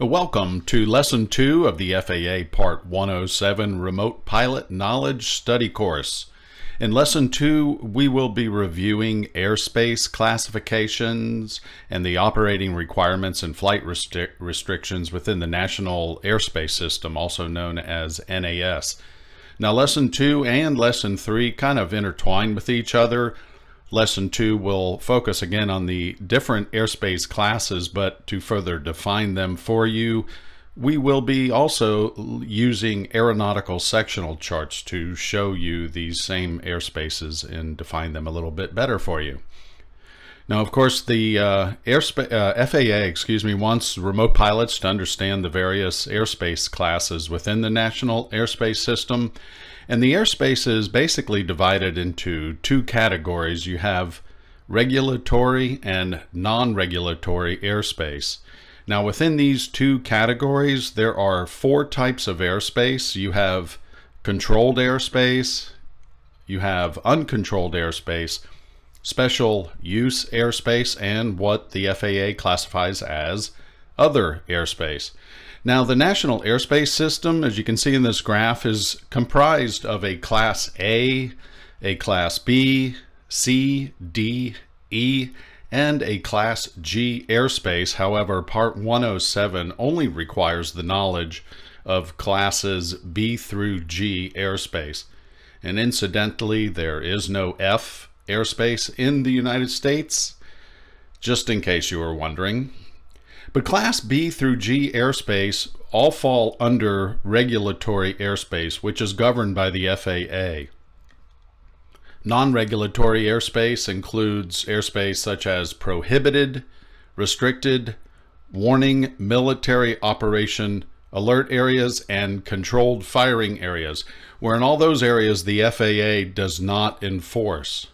Welcome to Lesson 2 of the FAA Part 107 Remote Pilot Knowledge Study Course. In Lesson 2, we will be reviewing airspace classifications and the operating requirements and flight restri restrictions within the National Airspace System, also known as NAS. Now, Lesson 2 and Lesson 3 kind of intertwine with each other. Lesson 2 will focus again on the different airspace classes, but to further define them for you, we will be also using aeronautical sectional charts to show you these same airspaces and define them a little bit better for you. Now, of course, the uh, uh, FAA, excuse me, wants remote pilots to understand the various airspace classes within the National Airspace System. And the airspace is basically divided into two categories. You have regulatory and non-regulatory airspace. Now within these two categories, there are four types of airspace. You have controlled airspace, you have uncontrolled airspace, special use airspace, and what the FAA classifies as other airspace. Now the National Airspace System, as you can see in this graph, is comprised of a Class A, a Class B, C, D, E, and a Class G airspace. However, Part 107 only requires the knowledge of Classes B through G airspace. And incidentally, there is no F airspace in the United States, just in case you were wondering. But Class B through G airspace all fall under regulatory airspace, which is governed by the FAA. Non-regulatory airspace includes airspace such as prohibited, restricted, warning, military operation, alert areas, and controlled firing areas, where in all those areas the FAA does not enforce.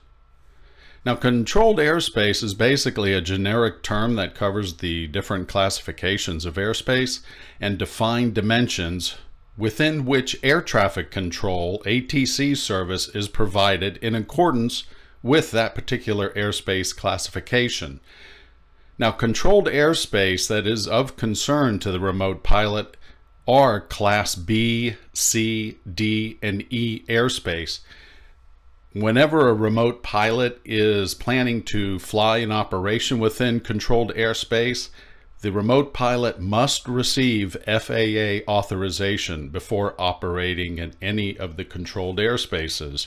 Now, controlled airspace is basically a generic term that covers the different classifications of airspace and defined dimensions within which air traffic control ATC service is provided in accordance with that particular airspace classification. Now, controlled airspace that is of concern to the remote pilot are Class B, C, D, and E airspace. Whenever a remote pilot is planning to fly an operation within controlled airspace, the remote pilot must receive FAA authorization before operating in any of the controlled airspaces.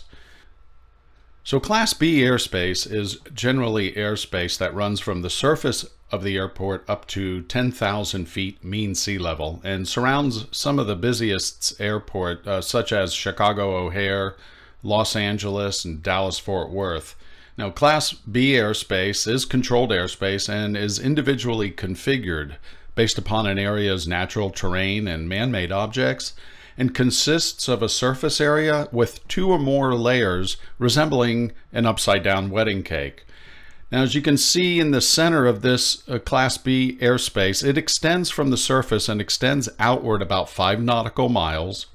So Class B airspace is generally airspace that runs from the surface of the airport up to 10,000 feet mean sea level and surrounds some of the busiest airports, uh, such as Chicago O'Hare, Los Angeles, and Dallas-Fort Worth. Now, Class B airspace is controlled airspace and is individually configured based upon an area's natural terrain and man-made objects and consists of a surface area with two or more layers resembling an upside-down wedding cake. Now, as you can see in the center of this uh, Class B airspace, it extends from the surface and extends outward about five nautical miles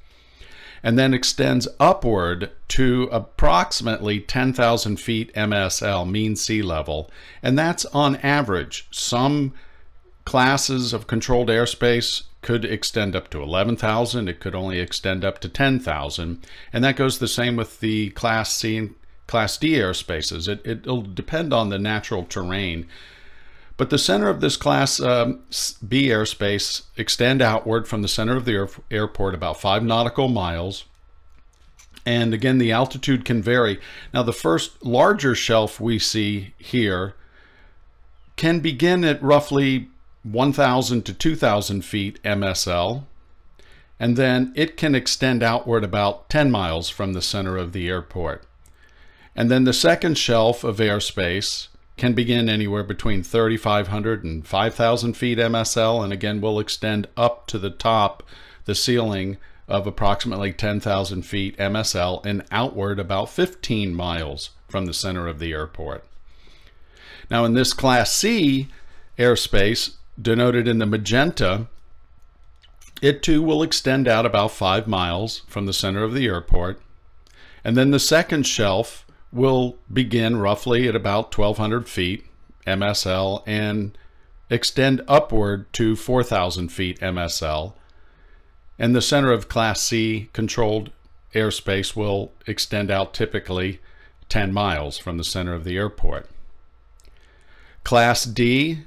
and then extends upward to approximately 10,000 feet MSL, mean sea level. And that's on average. Some classes of controlled airspace could extend up to 11,000. It could only extend up to 10,000. And that goes the same with the Class C and Class D airspaces. It, it'll depend on the natural terrain. But the center of this Class um, B airspace extend outward from the center of the air airport about five nautical miles. And again, the altitude can vary. Now, the first larger shelf we see here can begin at roughly 1,000 to 2,000 feet MSL, and then it can extend outward about 10 miles from the center of the airport. And then the second shelf of airspace can begin anywhere between 3,500 and 5,000 feet MSL, and again will extend up to the top, the ceiling of approximately 10,000 feet MSL and outward about 15 miles from the center of the airport. Now in this Class C airspace, denoted in the magenta, it too will extend out about 5 miles from the center of the airport. And then the second shelf will begin roughly at about 1,200 feet MSL and extend upward to 4,000 feet MSL, and the center of Class C controlled airspace will extend out typically 10 miles from the center of the airport. Class D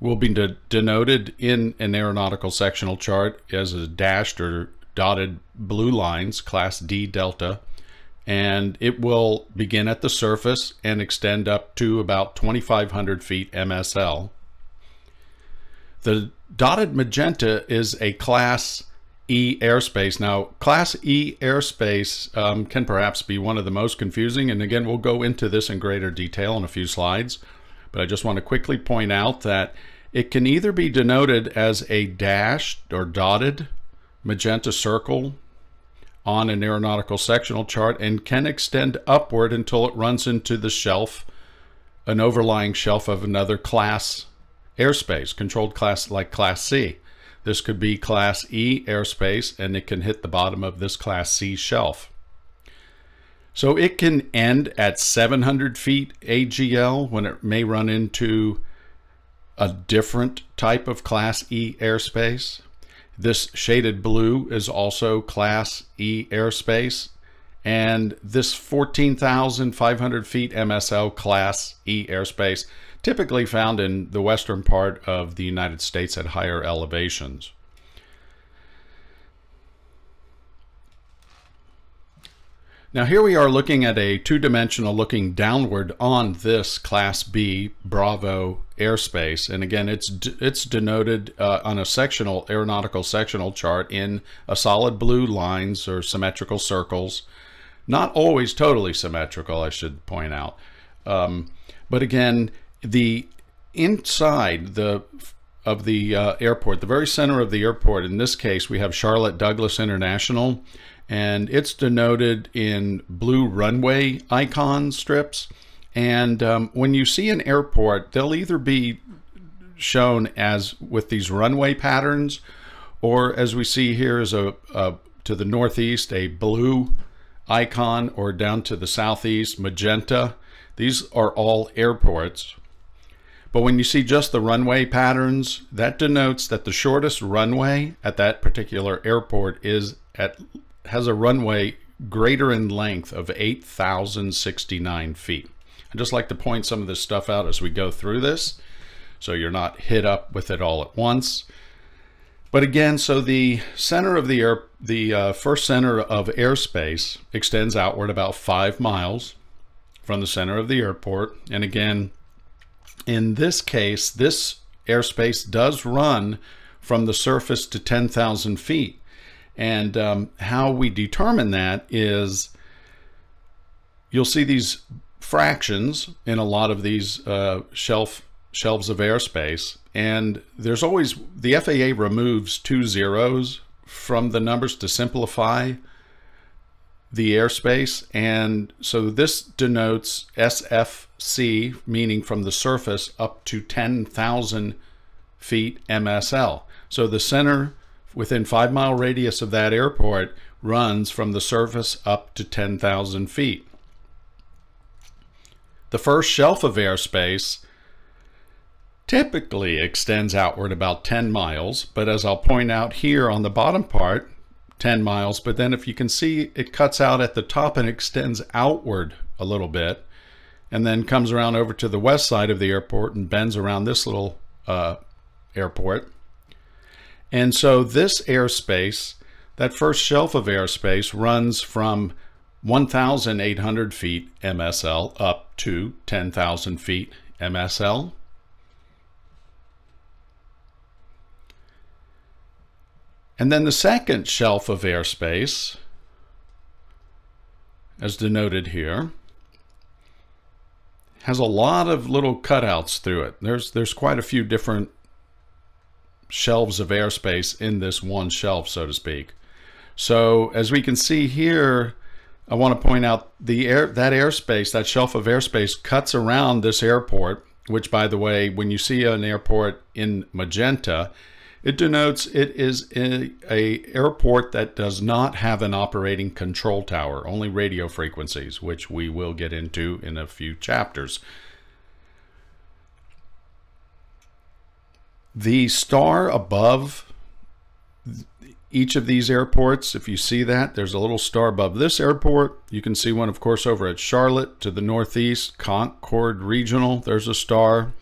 will be de denoted in an aeronautical sectional chart as a dashed or dotted blue lines, Class D Delta, and it will begin at the surface and extend up to about 2,500 feet MSL. The dotted magenta is a Class E airspace. Now, Class E airspace um, can perhaps be one of the most confusing, and again, we'll go into this in greater detail in a few slides, but I just want to quickly point out that it can either be denoted as a dashed or dotted magenta circle on an aeronautical sectional chart and can extend upward until it runs into the shelf, an overlying shelf of another class airspace, controlled class like Class C. This could be Class E airspace, and it can hit the bottom of this Class C shelf. So it can end at 700 feet AGL when it may run into a different type of Class E airspace. This shaded blue is also Class E airspace. And this 14,500 feet MSL Class E airspace typically found in the western part of the United States at higher elevations. Now here we are looking at a two-dimensional looking downward on this Class B Bravo airspace. And again, it's it's denoted uh, on a sectional, aeronautical sectional chart in a solid blue lines or symmetrical circles. Not always totally symmetrical, I should point out. Um, but again, the inside the of the uh, airport, the very center of the airport, in this case, we have Charlotte Douglas International, and it's denoted in blue runway icon strips. And um, when you see an airport, they'll either be shown as with these runway patterns, or as we see here is a, a to the northeast, a blue icon, or down to the southeast, magenta. These are all airports but when you see just the runway patterns, that denotes that the shortest runway at that particular airport is at has a runway greater in length of 8,069 feet. I'd just like to point some of this stuff out as we go through this so you're not hit up with it all at once. But again, so the center of the air, the uh, first center of airspace extends outward about five miles from the center of the airport. And again, in this case, this airspace does run from the surface to 10,000 feet. And um, how we determine that is you'll see these fractions in a lot of these uh, shelf shelves of airspace. And there's always, the FAA removes two zeros from the numbers to simplify the airspace. And so this denotes SFC, meaning from the surface up to 10,000 feet MSL. So the center within five mile radius of that airport runs from the surface up to 10,000 feet. The first shelf of airspace typically extends outward about 10 miles, but as I'll point out here on the bottom part, 10 miles, but then if you can see it cuts out at the top and extends outward a little bit and then comes around over to the west side of the airport and bends around this little uh, airport. And so this airspace, that first shelf of airspace runs from 1,800 feet MSL up to 10,000 feet MSL. And then the second shelf of airspace, as denoted here, has a lot of little cutouts through it. There's, there's quite a few different shelves of airspace in this one shelf, so to speak. So as we can see here, I want to point out the air that airspace, that shelf of airspace cuts around this airport, which by the way, when you see an airport in magenta, it denotes it is a, a, airport that does not have an operating control tower, only radio frequencies, which we will get into in a few chapters. The star above each of these airports, if you see that, there's a little star above this airport. You can see one, of course, over at Charlotte to the northeast, Concord Regional. There's a star.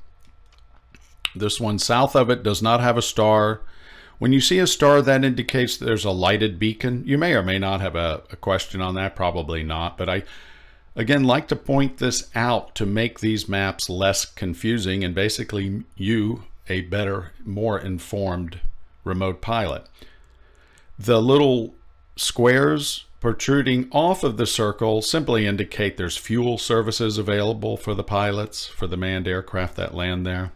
This one south of it does not have a star. When you see a star, that indicates there's a lighted beacon. You may or may not have a, a question on that, probably not. But I, again, like to point this out to make these maps less confusing and basically you a better, more informed remote pilot. The little squares protruding off of the circle simply indicate there's fuel services available for the pilots, for the manned aircraft that land there.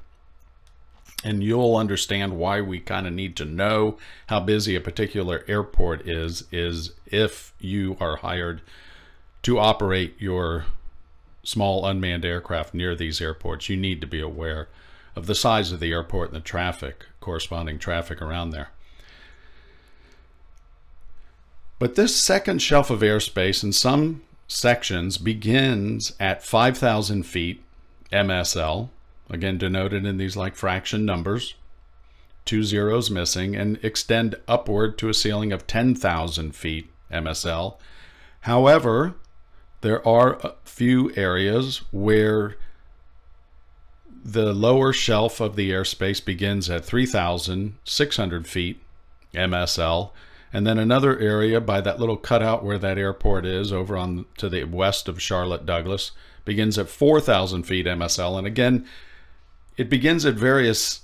And you'll understand why we kind of need to know how busy a particular airport is, is if you are hired to operate your small unmanned aircraft near these airports. You need to be aware of the size of the airport and the traffic, corresponding traffic around there. But this second shelf of airspace in some sections begins at 5,000 feet MSL, again denoted in these like fraction numbers, two zeros missing, and extend upward to a ceiling of 10,000 feet MSL. However, there are a few areas where the lower shelf of the airspace begins at 3,600 feet MSL, and then another area by that little cutout where that airport is over on to the west of Charlotte Douglas begins at 4,000 feet MSL. And again, it begins at various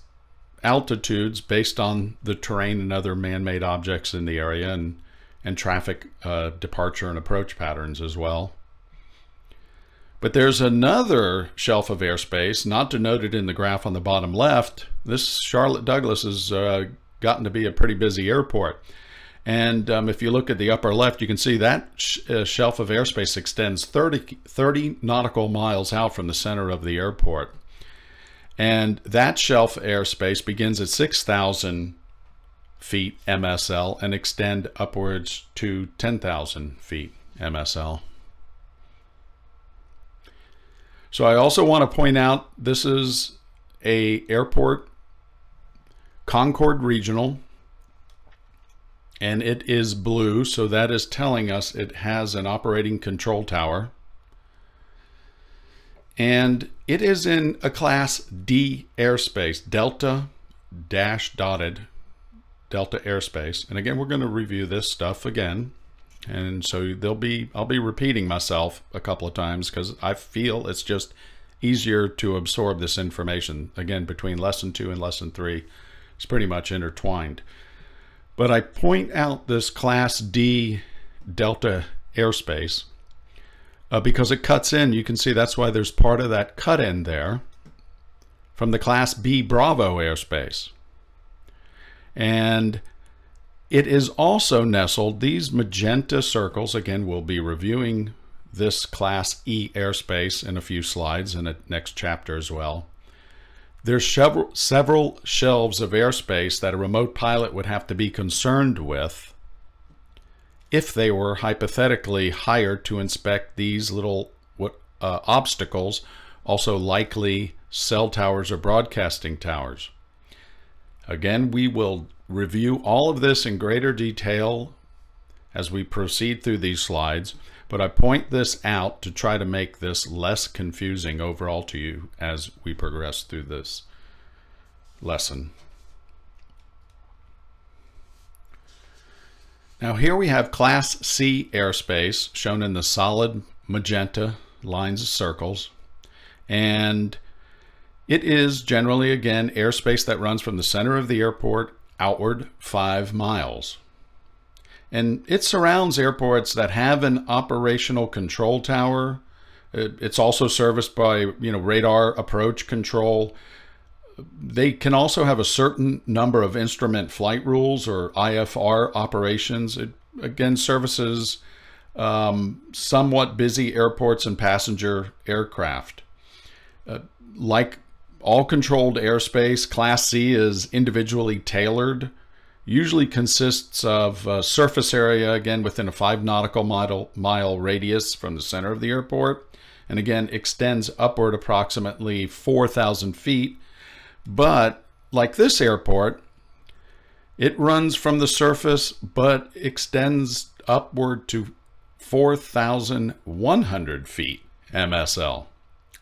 altitudes based on the terrain and other man-made objects in the area and, and traffic uh, departure and approach patterns as well. But there's another shelf of airspace, not denoted in the graph on the bottom left. This Charlotte Douglas has uh, gotten to be a pretty busy airport. And um, if you look at the upper left, you can see that sh uh, shelf of airspace extends 30, 30 nautical miles out from the center of the airport. And that shelf airspace begins at 6,000 feet MSL and extend upwards to 10,000 feet MSL. So I also want to point out this is a airport Concord Regional and it is blue so that is telling us it has an operating control tower. And it is in a class D airspace delta dash dotted delta airspace. And again we're going to review this stuff again and so they'll be I'll be repeating myself a couple of times because I feel it's just easier to absorb this information again between lesson two and lesson three it's pretty much intertwined but I point out this Class D Delta airspace uh, because it cuts in. You can see that's why there's part of that cut in there from the Class B Bravo airspace. And it is also nestled, these magenta circles, again, we'll be reviewing this Class E airspace in a few slides in the next chapter as well. There's several, several shelves of airspace that a remote pilot would have to be concerned with if they were hypothetically hired to inspect these little uh, obstacles, also likely cell towers or broadcasting towers. Again, we will review all of this in greater detail as we proceed through these slides. But I point this out to try to make this less confusing overall to you as we progress through this lesson. Now here we have Class C airspace shown in the solid magenta lines of circles. And it is generally, again, airspace that runs from the center of the airport outward five miles and it surrounds airports that have an operational control tower. It's also serviced by you know radar approach control. They can also have a certain number of instrument flight rules or IFR operations. It again services um, somewhat busy airports and passenger aircraft. Uh, like all controlled airspace, Class C is individually tailored usually consists of surface area, again, within a five nautical mile, mile radius from the center of the airport, and again, extends upward approximately 4,000 feet, but like this airport, it runs from the surface but extends upward to 4,100 feet MSL.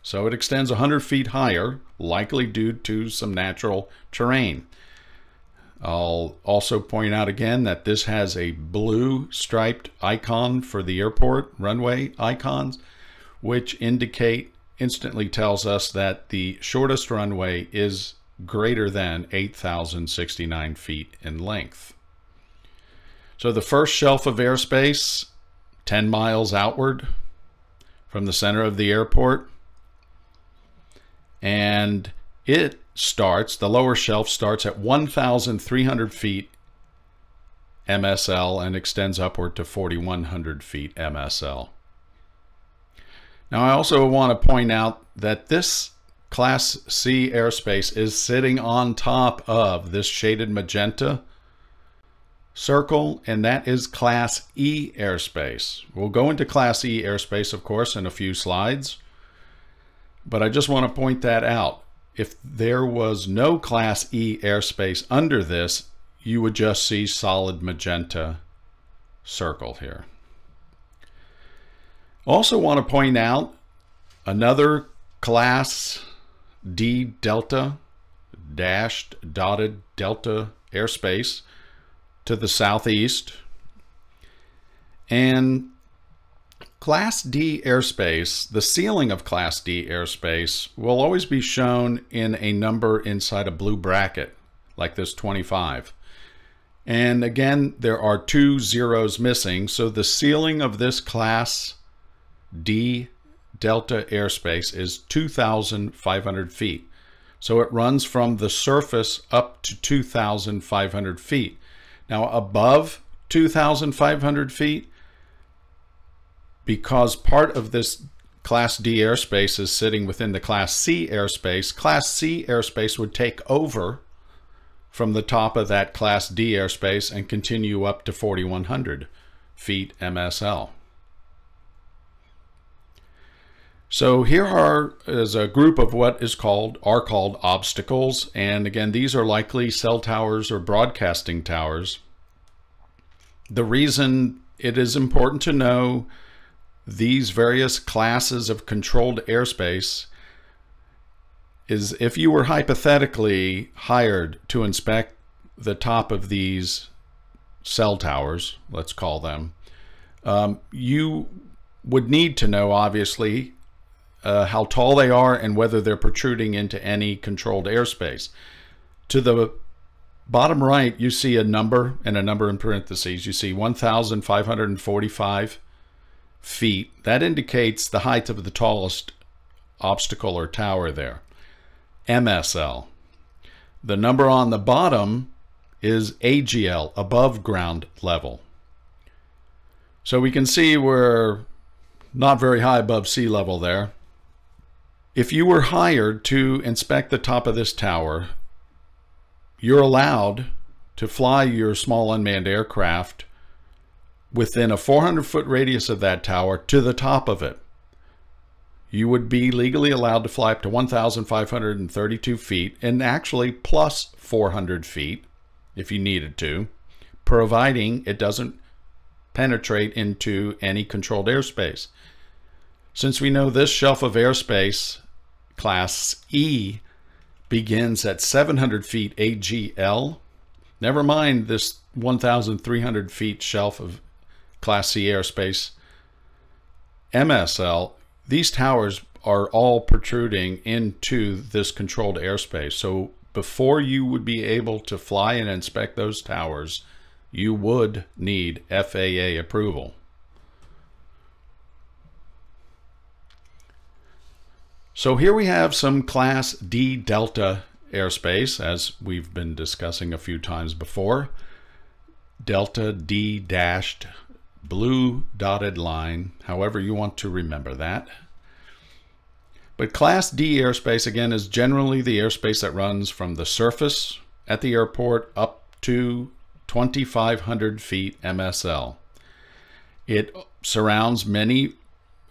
So it extends 100 feet higher, likely due to some natural terrain. I'll also point out again that this has a blue striped icon for the airport runway icons, which indicate instantly tells us that the shortest runway is greater than 8,069 feet in length. So the first shelf of airspace, 10 miles outward from the center of the airport, and it starts, the lower shelf starts at 1,300 feet MSL and extends upward to 4,100 feet MSL. Now I also want to point out that this Class C airspace is sitting on top of this shaded magenta circle, and that is Class E airspace. We'll go into Class E airspace, of course, in a few slides, but I just want to point that out. If there was no Class E airspace under this, you would just see solid magenta circle here. Also want to point out another Class D Delta dashed dotted Delta airspace to the southeast. And Class D airspace, the ceiling of Class D airspace will always be shown in a number inside a blue bracket, like this 25. And again, there are two zeros missing, so the ceiling of this Class D Delta airspace is 2,500 feet. So it runs from the surface up to 2,500 feet. Now above 2,500 feet, because part of this Class D airspace is sitting within the Class C airspace, Class C airspace would take over from the top of that Class D airspace and continue up to 4,100 feet MSL. So here are is a group of what is called are called obstacles and again these are likely cell towers or broadcasting towers. The reason it is important to know these various classes of controlled airspace is if you were hypothetically hired to inspect the top of these cell towers, let's call them, um, you would need to know obviously uh, how tall they are and whether they're protruding into any controlled airspace. To the bottom right, you see a number and a number in parentheses. You see 1,545 feet. That indicates the height of the tallest obstacle or tower there. MSL. The number on the bottom is AGL, above ground level. So we can see we're not very high above sea level there. If you were hired to inspect the top of this tower, you're allowed to fly your small unmanned aircraft within a 400 foot radius of that tower to the top of it. You would be legally allowed to fly up to 1,532 feet and actually plus 400 feet if you needed to, providing it doesn't penetrate into any controlled airspace. Since we know this shelf of airspace Class E begins at 700 feet AGL. Never mind this 1,300 feet shelf of Class C airspace. MSL, these towers are all protruding into this controlled airspace. So before you would be able to fly and inspect those towers, you would need FAA approval. So here we have some Class D Delta airspace, as we've been discussing a few times before. Delta D dashed blue dotted line, however you want to remember that. But Class D airspace, again, is generally the airspace that runs from the surface at the airport up to 2,500 feet MSL. It surrounds many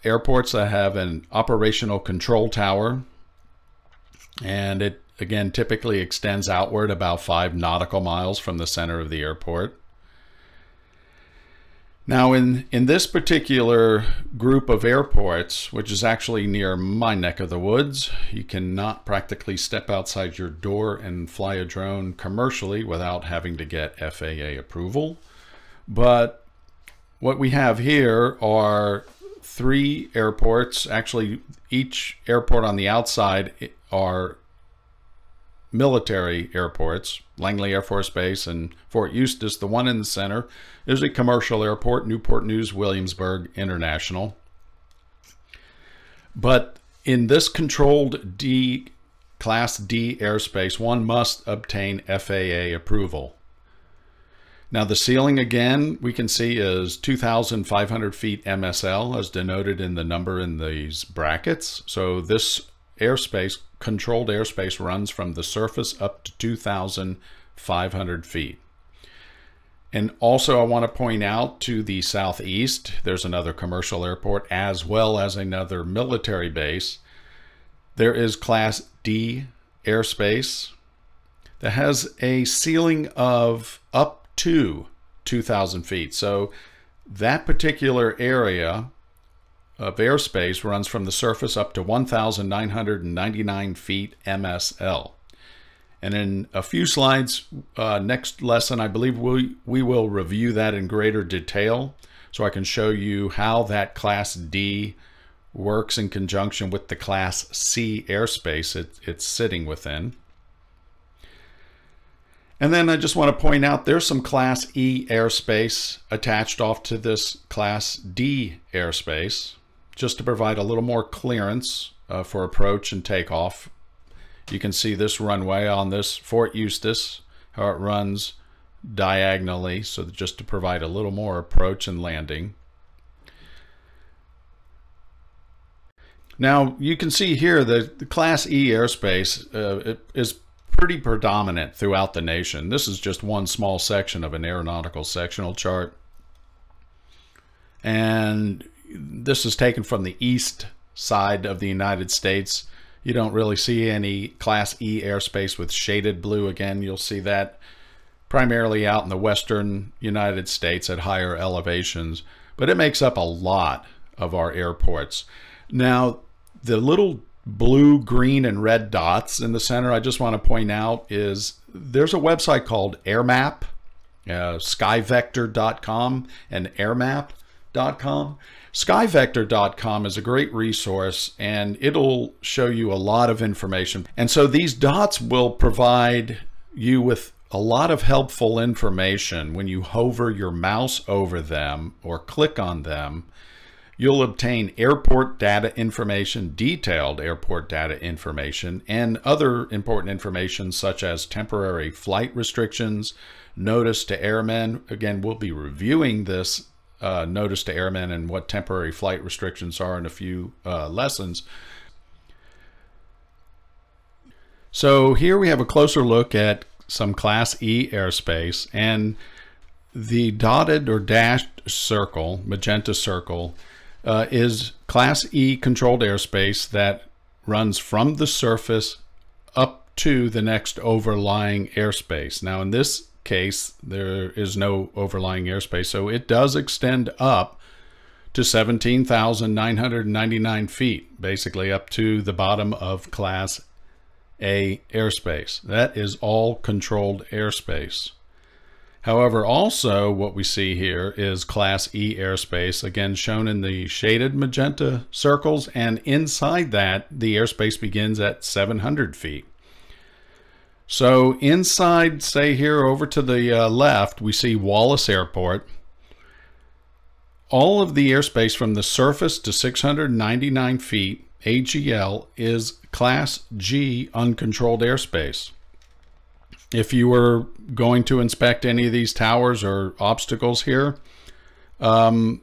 airports that have an operational control tower And it, again, typically extends outward about five nautical miles from the center of the airport. Now, in, in this particular group of airports, which is actually near my neck of the woods, you cannot practically step outside your door and fly a drone commercially without having to get FAA approval. But what we have here are three airports. Actually, each airport on the outside are military airports, Langley Air Force Base and Fort Eustis. The one in the center is a commercial airport, Newport News Williamsburg International. But in this controlled D Class D airspace, one must obtain FAA approval. Now the ceiling again, we can see is 2,500 feet MSL as denoted in the number in these brackets. So this airspace, controlled airspace runs from the surface up to 2,500 feet. And also I want to point out to the southeast, there's another commercial airport as well as another military base. There is Class D airspace that has a ceiling of up to 2,000 feet. So that particular area of airspace runs from the surface up to 1,999 feet MSL. And in a few slides, uh, next lesson, I believe we, we will review that in greater detail so I can show you how that Class D works in conjunction with the Class C airspace it, it's sitting within. And then I just want to point out there's some Class E airspace attached off to this Class D airspace just to provide a little more clearance uh, for approach and takeoff. You can see this runway on this Fort Eustis, how it runs diagonally, so just to provide a little more approach and landing. Now you can see here that the Class E airspace uh, is pretty predominant throughout the nation. This is just one small section of an aeronautical sectional chart. And this is taken from the east side of the United States. You don't really see any Class E airspace with shaded blue. Again, you'll see that primarily out in the western United States at higher elevations, but it makes up a lot of our airports. Now, the little blue, green, and red dots in the center, I just want to point out is there's a website called AirMap, uh, skyvector.com and airmap.com. Skyvector.com is a great resource and it'll show you a lot of information. And so these dots will provide you with a lot of helpful information when you hover your mouse over them or click on them You'll obtain airport data information, detailed airport data information, and other important information such as temporary flight restrictions, notice to airmen. Again, we'll be reviewing this uh, notice to airmen and what temporary flight restrictions are in a few uh, lessons. So here we have a closer look at some Class E airspace and the dotted or dashed circle, magenta circle, uh, is Class E controlled airspace that runs from the surface up to the next overlying airspace. Now, in this case, there is no overlying airspace, so it does extend up to 17,999 feet, basically up to the bottom of Class A airspace. That is all controlled airspace. However, also what we see here is Class E airspace, again shown in the shaded magenta circles, and inside that, the airspace begins at 700 feet. So inside, say here over to the uh, left, we see Wallace Airport. All of the airspace from the surface to 699 feet, AGL, is Class G uncontrolled airspace. If you were going to inspect any of these towers or obstacles here, um,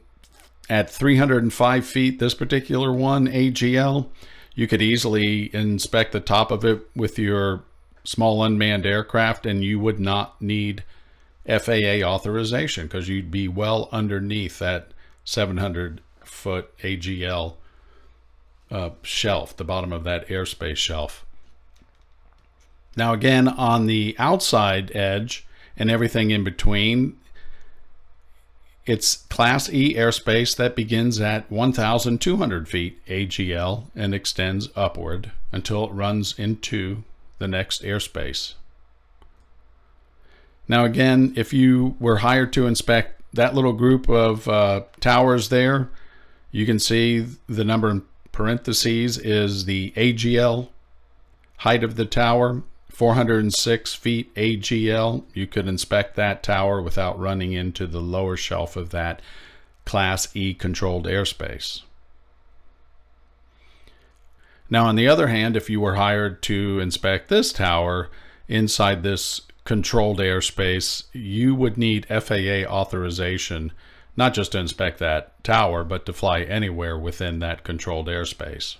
at 305 feet, this particular one, AGL, you could easily inspect the top of it with your small unmanned aircraft and you would not need FAA authorization because you'd be well underneath that 700 foot AGL uh, shelf, the bottom of that airspace shelf. Now again, on the outside edge and everything in between, it's Class E airspace that begins at 1,200 feet AGL and extends upward until it runs into the next airspace. Now again, if you were hired to inspect that little group of uh, towers there, you can see the number in parentheses is the AGL height of the tower, 406 feet AGL. You could inspect that tower without running into the lower shelf of that Class E controlled airspace. Now, on the other hand, if you were hired to inspect this tower inside this controlled airspace, you would need FAA authorization, not just to inspect that tower, but to fly anywhere within that controlled airspace.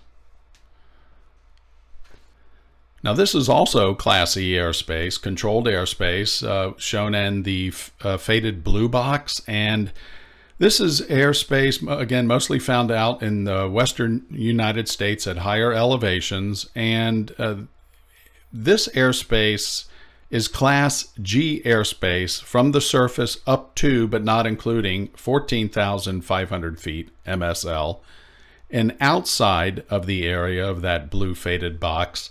Now this is also Class E airspace, controlled airspace, uh, shown in the uh, faded blue box. And this is airspace, again, mostly found out in the western United States at higher elevations. And uh, this airspace is Class G airspace from the surface up to, but not including, 14,500 feet MSL. And outside of the area of that blue faded box,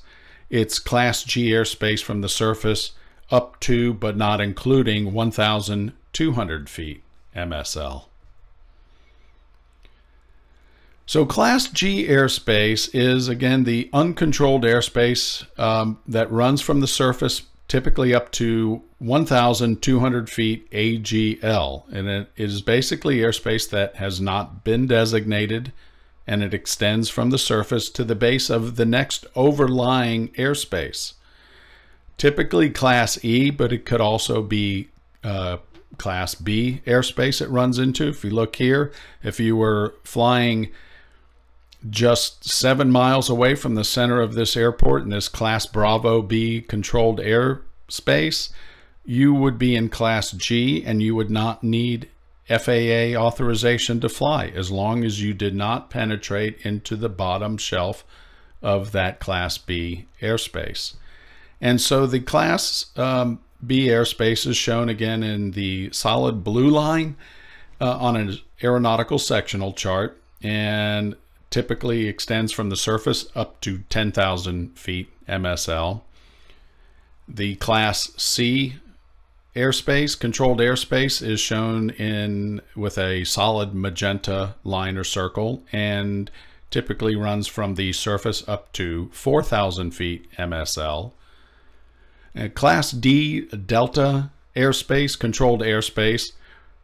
it's Class G airspace from the surface up to, but not including, 1,200 feet MSL. So Class G airspace is, again, the uncontrolled airspace um, that runs from the surface typically up to 1,200 feet AGL. And it is basically airspace that has not been designated and it extends from the surface to the base of the next overlying airspace. Typically Class E, but it could also be uh, Class B airspace it runs into. If you look here, if you were flying just seven miles away from the center of this airport in this Class Bravo B controlled airspace, you would be in Class G and you would not need FAA authorization to fly as long as you did not penetrate into the bottom shelf of that Class B airspace. And so the Class um, B airspace is shown again in the solid blue line uh, on an aeronautical sectional chart. And typically extends from the surface up to 10,000 feet MSL. The Class C airspace, controlled airspace, is shown in with a solid magenta line or circle and typically runs from the surface up to 4,000 feet MSL. And uh, Class D Delta airspace, controlled airspace,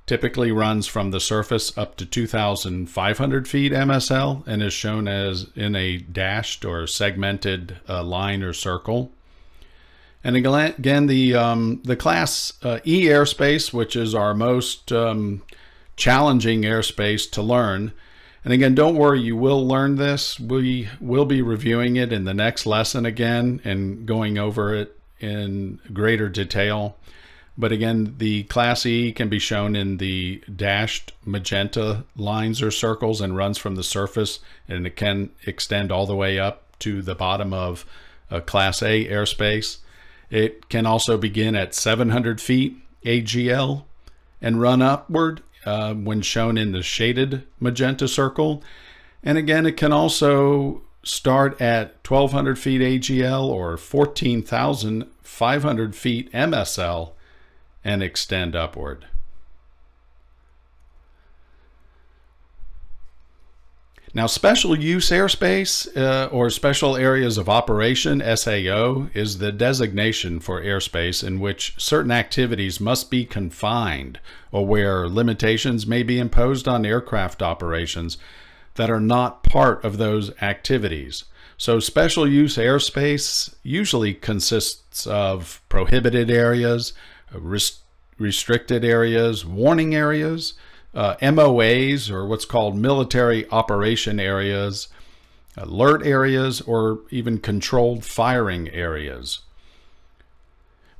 typically runs from the surface up to 2,500 feet MSL and is shown as in a dashed or segmented uh, line or circle. And again, the, um, the Class uh, E airspace, which is our most um, challenging airspace to learn. And again, don't worry, you will learn this. We will be reviewing it in the next lesson again and going over it in greater detail. But again, the Class E can be shown in the dashed magenta lines or circles and runs from the surface and it can extend all the way up to the bottom of a Class A airspace. It can also begin at 700 feet AGL and run upward uh, when shown in the shaded magenta circle. And again, it can also start at 1200 feet AGL or 14,500 feet MSL and extend upward. Now, special use airspace uh, or special areas of operation, SAO, is the designation for airspace in which certain activities must be confined or where limitations may be imposed on aircraft operations that are not part of those activities. So special use airspace usually consists of prohibited areas, restricted areas, warning areas, uh, MOAs, or what's called military operation areas, alert areas, or even controlled firing areas.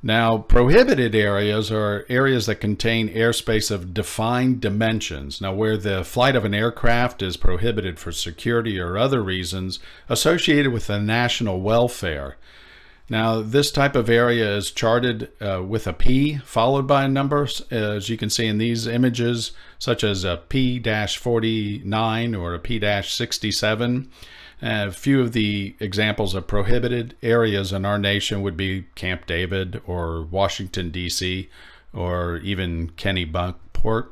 Now, prohibited areas are areas that contain airspace of defined dimensions. Now, where the flight of an aircraft is prohibited for security or other reasons associated with the national welfare. Now, this type of area is charted uh, with a P followed by a number, as you can see in these images, such as a P-49 or a P-67. A few of the examples of prohibited areas in our nation would be Camp David or Washington, D.C., or even Kennebunkport.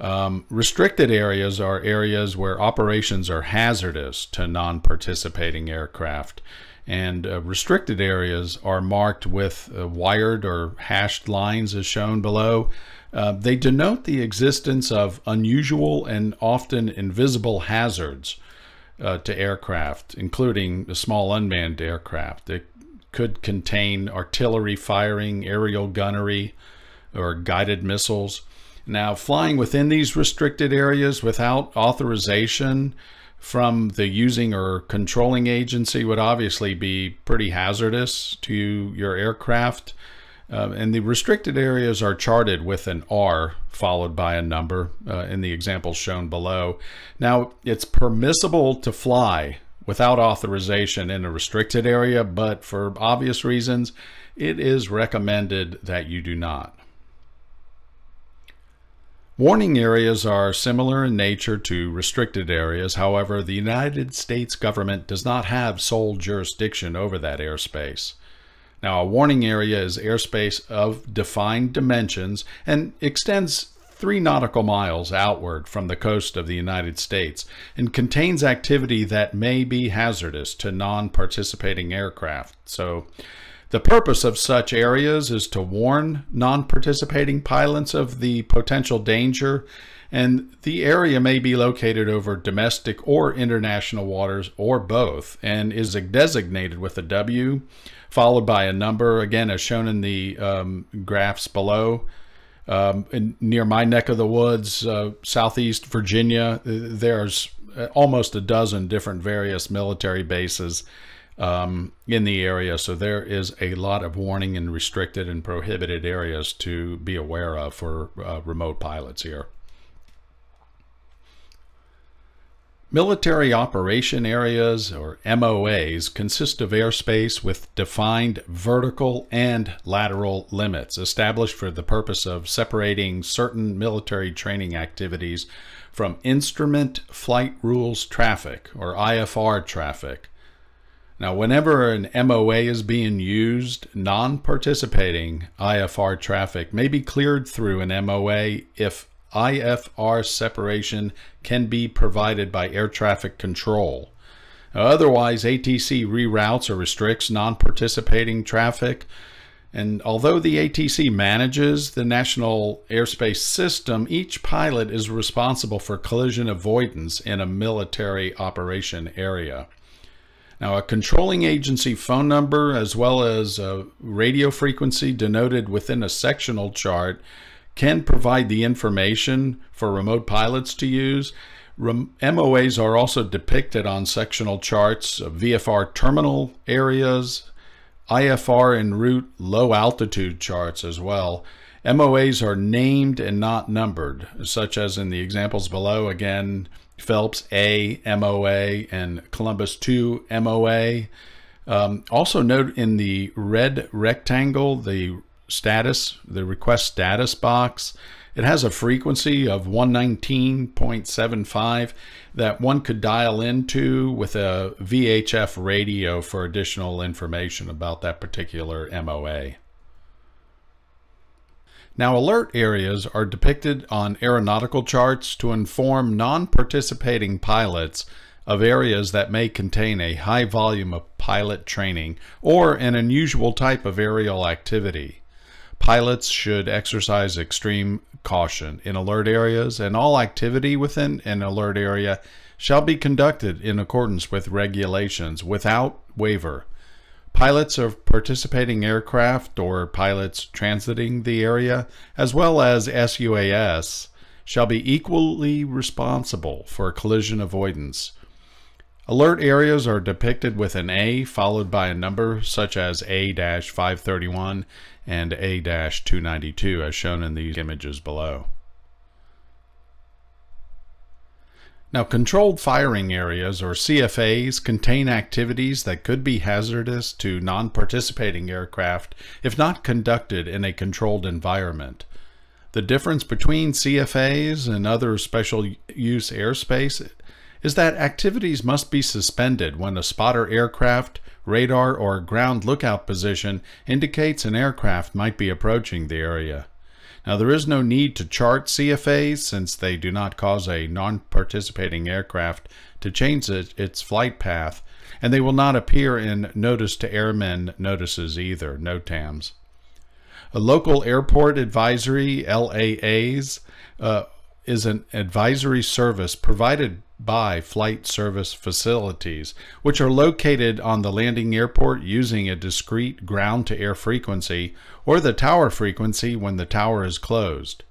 Um, restricted areas are areas where operations are hazardous to non-participating aircraft and uh, restricted areas are marked with uh, wired or hashed lines as shown below. Uh, they denote the existence of unusual and often invisible hazards uh, to aircraft, including the small unmanned aircraft. that could contain artillery firing, aerial gunnery, or guided missiles. Now, flying within these restricted areas without authorization from the using or controlling agency would obviously be pretty hazardous to your aircraft. Uh, and the restricted areas are charted with an R followed by a number uh, in the examples shown below. Now, it's permissible to fly without authorization in a restricted area, but for obvious reasons, it is recommended that you do not. Warning areas are similar in nature to restricted areas. However, the United States government does not have sole jurisdiction over that airspace. Now, a warning area is airspace of defined dimensions and extends three nautical miles outward from the coast of the United States and contains activity that may be hazardous to non-participating aircraft. So the purpose of such areas is to warn non-participating pilots of the potential danger and the area may be located over domestic or international waters or both and is designated with a W followed by a number again as shown in the um, graphs below. Um, near my neck of the woods uh, southeast Virginia there's almost a dozen different various military bases um, in the area. So there is a lot of warning and restricted and prohibited areas to be aware of for uh, remote pilots here. Military operation areas, or MOAs, consist of airspace with defined vertical and lateral limits established for the purpose of separating certain military training activities from instrument flight rules traffic, or IFR traffic. Now, whenever an MOA is being used, non-participating IFR traffic may be cleared through an MOA if IFR separation can be provided by air traffic control. Otherwise, ATC reroutes or restricts non-participating traffic. And although the ATC manages the national airspace system, each pilot is responsible for collision avoidance in a military operation area. Now, a controlling agency phone number as well as a radio frequency denoted within a sectional chart can provide the information for remote pilots to use. Rem MOAs are also depicted on sectional charts VFR terminal areas, IFR en route low altitude charts as well. MOAs are named and not numbered, such as in the examples below. Again, Phelps A MOA and Columbus 2 MOA. Um, also note in the red rectangle, the status, the request status box, it has a frequency of 119.75 that one could dial into with a VHF radio for additional information about that particular MOA. Now, alert areas are depicted on aeronautical charts to inform non-participating pilots of areas that may contain a high volume of pilot training or an unusual type of aerial activity. Pilots should exercise extreme caution in alert areas and all activity within an alert area shall be conducted in accordance with regulations without waiver. Pilots of participating aircraft or pilots transiting the area, as well as SUAS, shall be equally responsible for collision avoidance. Alert areas are depicted with an A followed by a number such as A-531 and A-292 as shown in these images below. Now, controlled firing areas, or CFAs, contain activities that could be hazardous to non participating aircraft if not conducted in a controlled environment. The difference between CFAs and other special use airspace is that activities must be suspended when a spotter aircraft, radar, or ground lookout position indicates an aircraft might be approaching the area. Now, there is no need to chart CFAs since they do not cause a non-participating aircraft to change it, its flight path, and they will not appear in Notice to Airmen notices either, NOTAMs. A local airport advisory, LAAs, uh, is an advisory service provided by flight service facilities, which are located on the landing airport using a discrete ground to air frequency or the tower frequency when the tower is closed.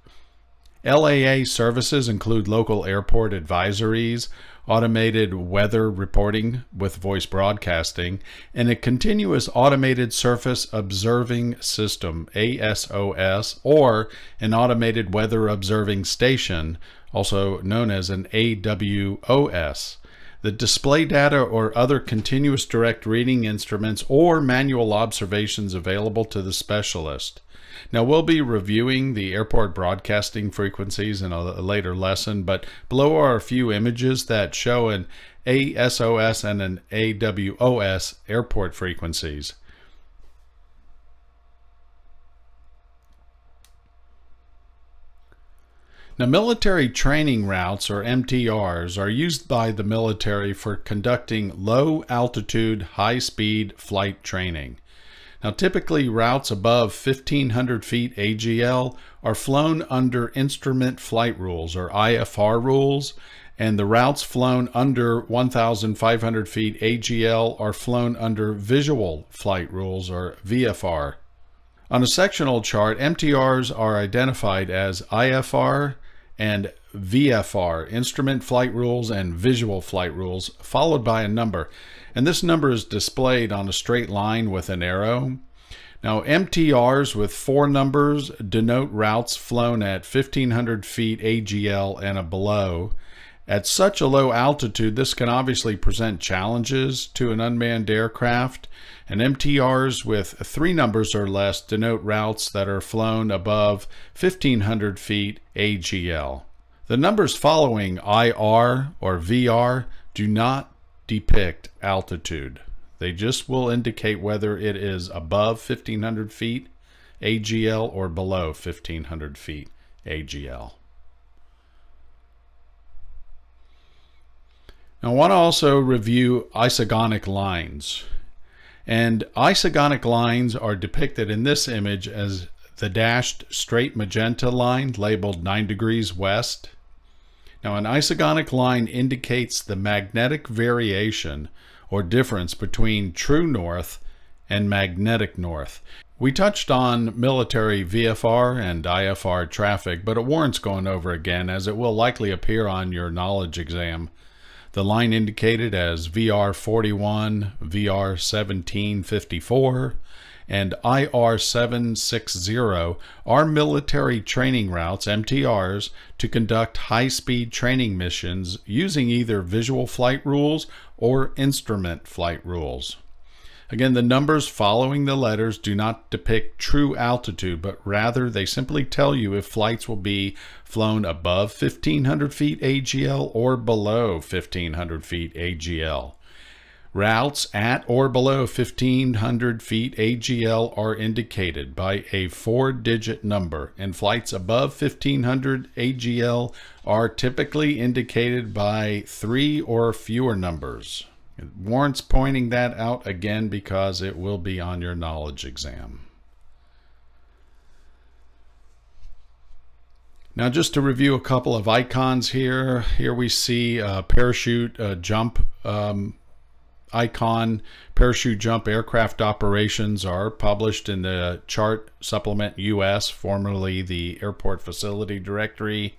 LAA services include local airport advisories, automated weather reporting with voice broadcasting, and a continuous automated surface observing system, ASOS, or an automated weather observing station, also known as an AWOS. The display data or other continuous direct reading instruments or manual observations available to the specialist. Now, we'll be reviewing the airport broadcasting frequencies in a later lesson, but below are a few images that show an ASOS and an AWOS airport frequencies. Now, military training routes, or MTRs, are used by the military for conducting low altitude, high speed flight training. Now, typically, routes above 1500 feet AGL are flown under instrument flight rules, or IFR rules, and the routes flown under 1500 feet AGL are flown under visual flight rules, or VFR. On a sectional chart, MTRs are identified as IFR, and VFR, Instrument Flight Rules and Visual Flight Rules, followed by a number. And this number is displayed on a straight line with an arrow. Now, MTRs with four numbers denote routes flown at 1500 feet AGL and below. At such a low altitude, this can obviously present challenges to an unmanned aircraft, and MTRs with three numbers or less denote routes that are flown above 1500 feet AGL. The numbers following IR or VR do not depict altitude. They just will indicate whether it is above 1500 feet AGL or below 1500 feet AGL. Now, I want to also review isogonic lines. And isogonic lines are depicted in this image as the dashed straight magenta line labeled 9 degrees west. Now, an isogonic line indicates the magnetic variation or difference between true north and magnetic north. We touched on military VFR and IFR traffic, but it warrants going over again as it will likely appear on your knowledge exam. The line indicated as VR41, VR1754, and IR760 are military training routes, MTRs, to conduct high speed training missions using either visual flight rules or instrument flight rules. Again, the numbers following the letters do not depict true altitude, but rather they simply tell you if flights will be flown above 1500 feet AGL or below 1500 feet AGL. Routes at or below 1500 feet AGL are indicated by a four digit number, and flights above 1500 AGL are typically indicated by three or fewer numbers. It warrants pointing that out again because it will be on your knowledge exam. Now just to review a couple of icons here, here we see a parachute a jump um, icon. Parachute jump aircraft operations are published in the chart supplement US, formerly the airport facility directory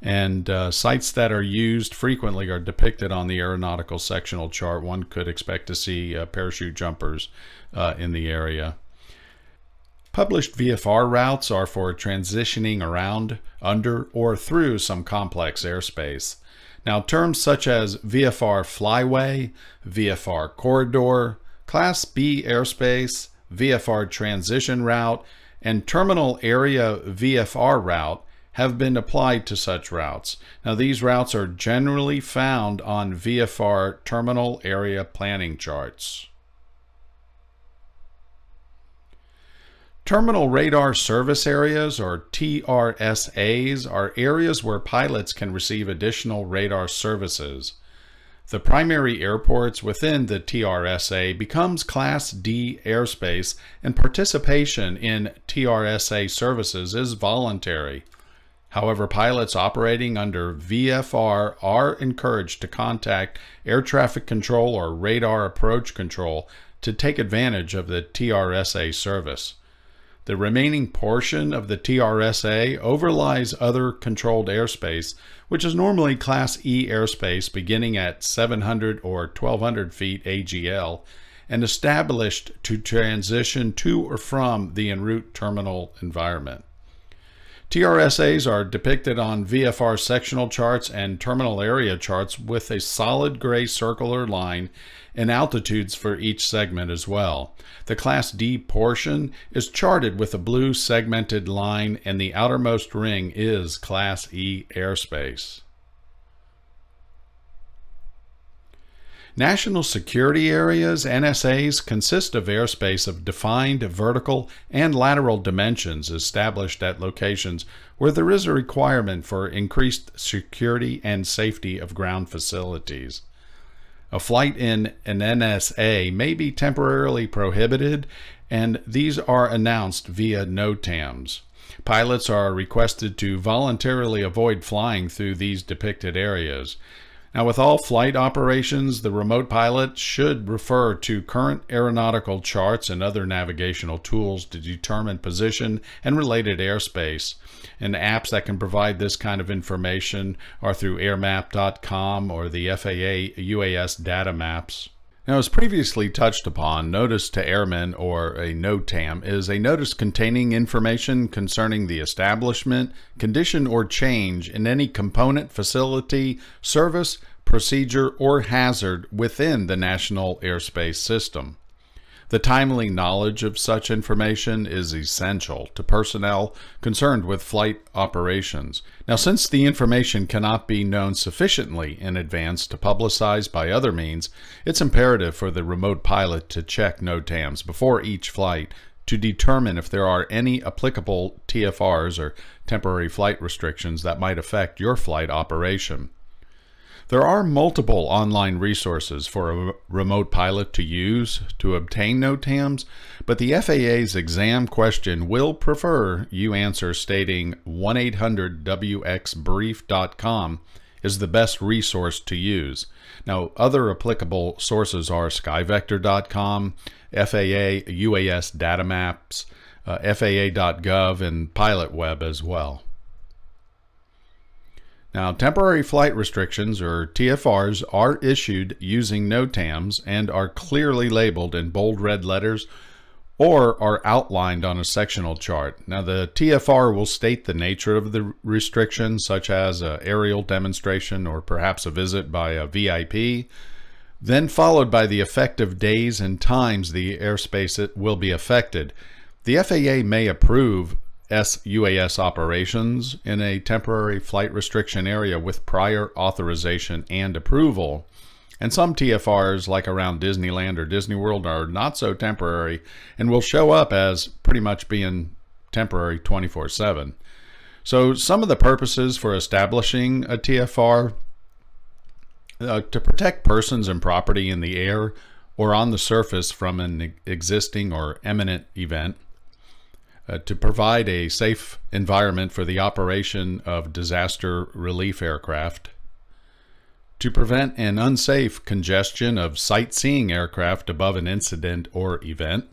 and uh, sites that are used frequently are depicted on the aeronautical sectional chart. One could expect to see uh, parachute jumpers uh, in the area. Published VFR routes are for transitioning around, under, or through some complex airspace. Now, terms such as VFR flyway, VFR corridor, Class B airspace, VFR transition route, and terminal area VFR route have been applied to such routes. Now, these routes are generally found on VFR terminal area planning charts. Terminal Radar Service Areas, or TRSAs, are areas where pilots can receive additional radar services. The primary airports within the TRSA becomes Class D airspace, and participation in TRSA services is voluntary. However, pilots operating under VFR are encouraged to contact air traffic control or radar approach control to take advantage of the TRSA service. The remaining portion of the TRSA overlies other controlled airspace, which is normally Class E airspace beginning at 700 or 1200 feet AGL and established to transition to or from the en route terminal environment. TRSAs are depicted on VFR sectional charts and terminal area charts with a solid gray circular line and altitudes for each segment as well. The Class D portion is charted with a blue segmented line and the outermost ring is Class E airspace. National security areas, NSAs, consist of airspace of defined vertical and lateral dimensions established at locations where there is a requirement for increased security and safety of ground facilities. A flight in an NSA may be temporarily prohibited, and these are announced via NOTAMs. Pilots are requested to voluntarily avoid flying through these depicted areas. Now, with all flight operations, the remote pilot should refer to current aeronautical charts and other navigational tools to determine position and related airspace. And apps that can provide this kind of information are through airmap.com or the FAA UAS data maps. Now, as previously touched upon, Notice to Airmen, or a NOTAM, is a notice containing information concerning the establishment, condition, or change in any component, facility, service, procedure, or hazard within the National Airspace System. The timely knowledge of such information is essential to personnel concerned with flight operations. Now, since the information cannot be known sufficiently in advance to publicize by other means, it's imperative for the remote pilot to check NOTAMs before each flight to determine if there are any applicable TFRs or temporary flight restrictions that might affect your flight operation. There are multiple online resources for a remote pilot to use to obtain NOTAMs, but the FAA's exam question will prefer you answer stating 1-800-WXBrief.com is the best resource to use. Now, other applicable sources are skyvector.com, FAA UAS data maps, uh, FAA.gov, and PilotWeb as well. Now, temporary flight restrictions, or TFRs, are issued using NOTAMs and are clearly labeled in bold red letters or are outlined on a sectional chart. Now, the TFR will state the nature of the restriction, such as an aerial demonstration or perhaps a visit by a VIP, then followed by the effective days and times the airspace will be affected. The FAA may approve SUAS operations in a temporary flight restriction area with prior authorization and approval. And some TFRs, like around Disneyland or Disney World, are not so temporary and will show up as pretty much being temporary 24 7. So, some of the purposes for establishing a TFR uh, to protect persons and property in the air or on the surface from an existing or imminent event uh, to provide a safe environment for the operation of disaster relief aircraft, to prevent an unsafe congestion of sightseeing aircraft above an incident or event,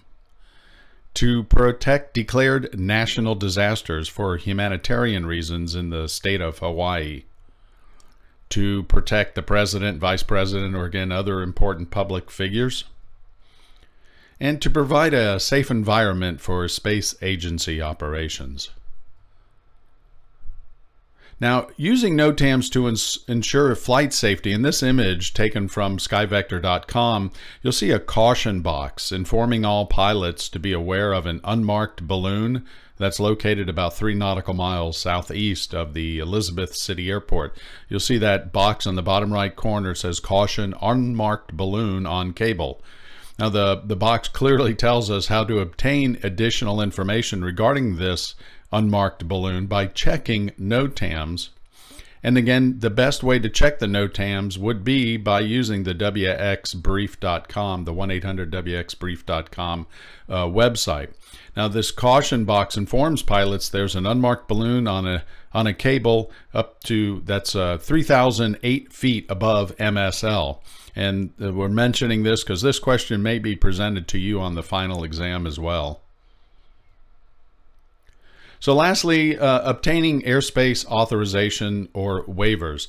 to protect declared national disasters for humanitarian reasons in the state of Hawaii, to protect the president, vice president, or again other important public figures and to provide a safe environment for space agency operations. Now, using NOTAMs to ensure flight safety, in this image taken from skyvector.com, you'll see a caution box informing all pilots to be aware of an unmarked balloon that's located about three nautical miles southeast of the Elizabeth City Airport. You'll see that box on the bottom right corner says caution unmarked balloon on cable. Now the, the box clearly tells us how to obtain additional information regarding this unmarked balloon by checking NOTAMs. And again, the best way to check the NOTAMs would be by using the WXBrief.com, the 1-800-WXBrief.com uh, website. Now, this caution box informs pilots there's an unmarked balloon on a on a cable up to that's uh, 3,008 feet above MSL. And we're mentioning this because this question may be presented to you on the final exam as well. So lastly, uh, obtaining airspace authorization or waivers.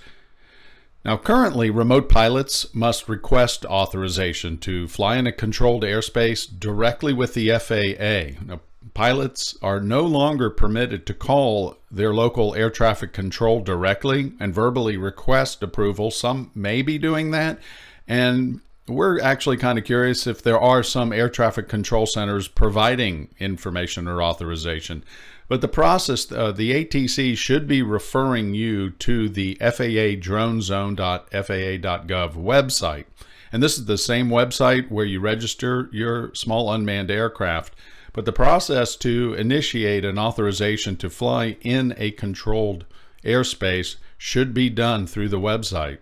Now currently, remote pilots must request authorization to fly in a controlled airspace directly with the FAA. Now, pilots are no longer permitted to call their local air traffic control directly and verbally request approval. Some may be doing that. And we're actually kind of curious if there are some air traffic control centers providing information or authorization. But the process, uh, the ATC should be referring you to the FAA dronezone.faa.gov website. And this is the same website where you register your small unmanned aircraft. But the process to initiate an authorization to fly in a controlled airspace should be done through the website.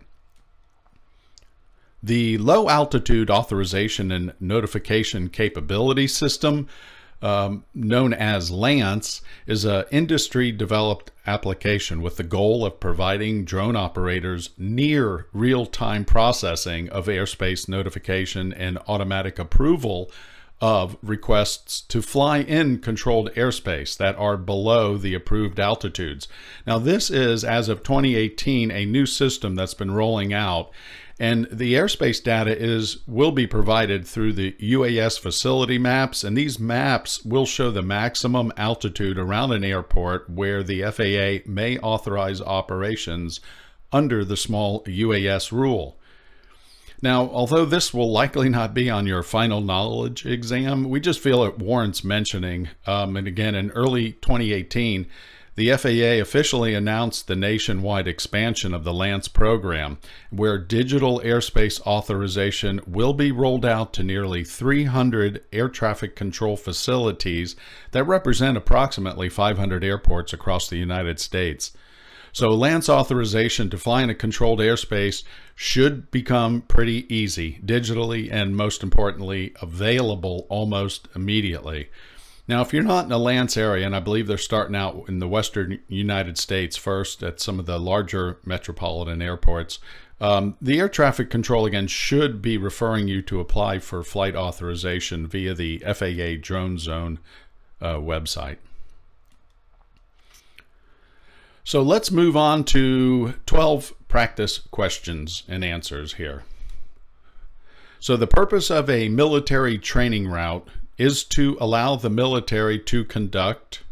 The Low Altitude Authorization and Notification Capability System um, known as LAANC, is an industry developed application with the goal of providing drone operators near real time processing of airspace notification and automatic approval of requests to fly in controlled airspace that are below the approved altitudes. Now, this is, as of 2018, a new system that's been rolling out and the airspace data is will be provided through the UAS facility maps, and these maps will show the maximum altitude around an airport where the FAA may authorize operations under the small UAS rule. Now, although this will likely not be on your final knowledge exam, we just feel it warrants mentioning. Um, and again, in early 2018, the FAA officially announced the nationwide expansion of the LAANC program, where digital airspace authorization will be rolled out to nearly 300 air traffic control facilities that represent approximately 500 airports across the United States. So LAANC authorization to fly in a controlled airspace should become pretty easy, digitally and most importantly, available almost immediately. Now, if you're not in the LAANC area, and I believe they're starting out in the western United States first at some of the larger metropolitan airports, um, the air traffic control again should be referring you to apply for flight authorization via the FAA Drone Zone uh, website. So let's move on to 12 practice questions and answers here. So the purpose of a military training route is to allow the military to conduct,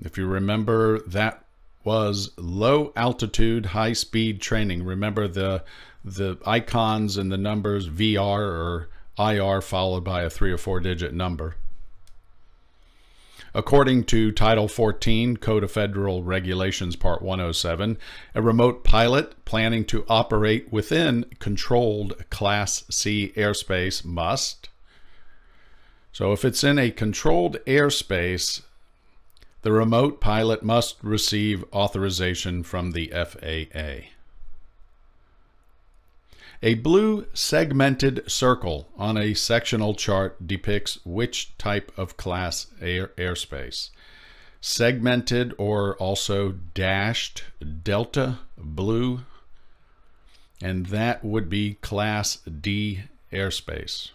if you remember, that was low altitude, high speed training. Remember the the icons and the numbers VR or IR followed by a three or four digit number. According to Title 14, Code of Federal Regulations, Part 107, a remote pilot planning to operate within controlled Class C airspace must so if it's in a controlled airspace, the remote pilot must receive authorization from the FAA. A blue segmented circle on a sectional chart depicts which type of class air airspace. Segmented or also dashed delta blue, and that would be class D airspace.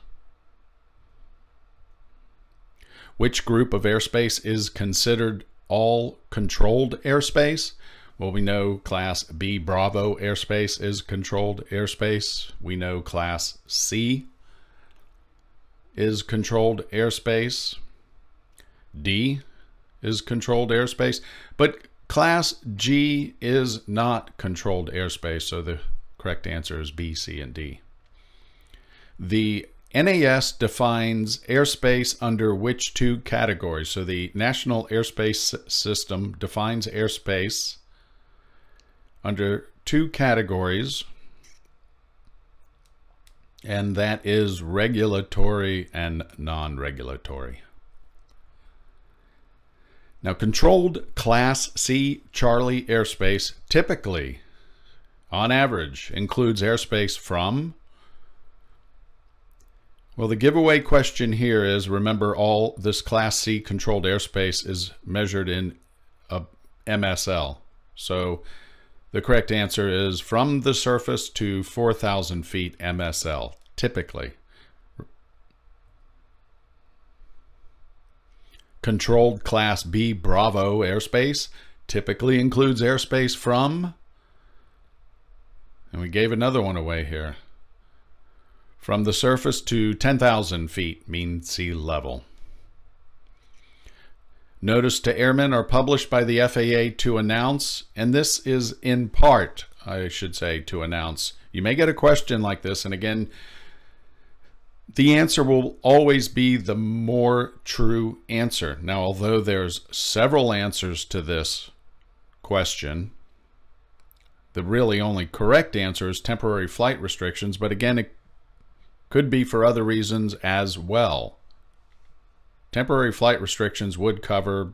Which group of airspace is considered all controlled airspace? Well, we know Class B Bravo airspace is controlled airspace. We know Class C is controlled airspace. D is controlled airspace. But Class G is not controlled airspace, so the correct answer is B, C, and D. The NAS defines airspace under which two categories? So the National Airspace System defines airspace under two categories, and that is regulatory and non-regulatory. Now, controlled Class C Charlie airspace typically, on average, includes airspace from well, the giveaway question here is remember all this Class C controlled airspace is measured in a MSL. So the correct answer is from the surface to 4,000 feet MSL, typically. Controlled Class B Bravo airspace typically includes airspace from, and we gave another one away here, from the surface to 10,000 feet mean sea level. Notice to airmen are published by the FAA to announce, and this is in part, I should say, to announce. You may get a question like this, and again, the answer will always be the more true answer. Now, although there's several answers to this question, the really only correct answer is temporary flight restrictions, but again, it could be for other reasons as well. Temporary flight restrictions would cover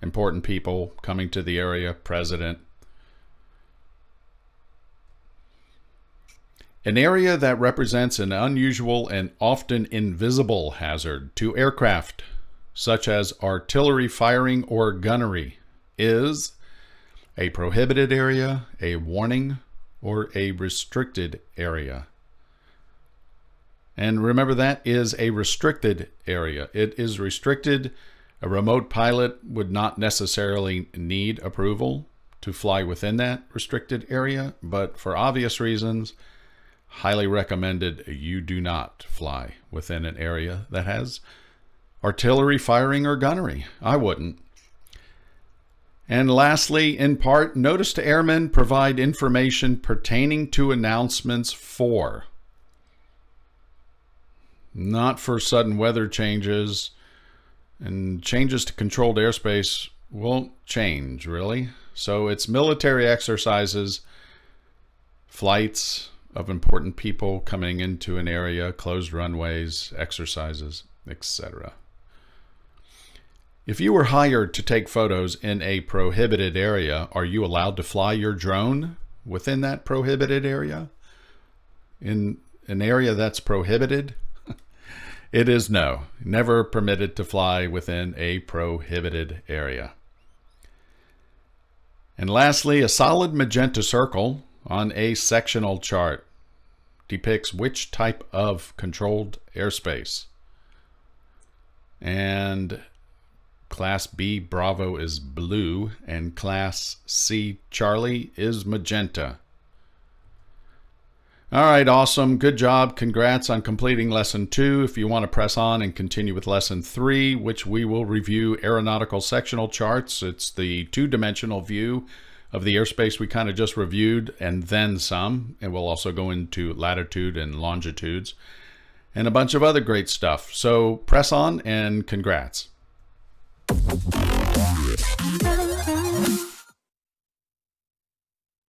important people coming to the area, president, An area that represents an unusual and often invisible hazard to aircraft, such as artillery firing or gunnery, is a prohibited area, a warning, or a restricted area. And remember that is a restricted area. It is restricted. A remote pilot would not necessarily need approval to fly within that restricted area, but for obvious reasons, highly recommended you do not fly within an area that has artillery firing or gunnery. I wouldn't. And lastly, in part, notice to airmen provide information pertaining to announcements for. Not for sudden weather changes, and changes to controlled airspace won't change, really. So it's military exercises, flights, of important people coming into an area, closed runways, exercises, etc. If you were hired to take photos in a prohibited area, are you allowed to fly your drone within that prohibited area? In an area that's prohibited? It is no, never permitted to fly within a prohibited area. And lastly, a solid magenta circle on a sectional chart depicts which type of controlled airspace. And Class B Bravo is blue, and Class C Charlie is magenta. All right, awesome. Good job. Congrats on completing lesson two. If you want to press on and continue with lesson three, which we will review aeronautical sectional charts, it's the two dimensional view of the airspace we kind of just reviewed and then some. And we'll also go into latitude and longitudes and a bunch of other great stuff. So press on and congrats.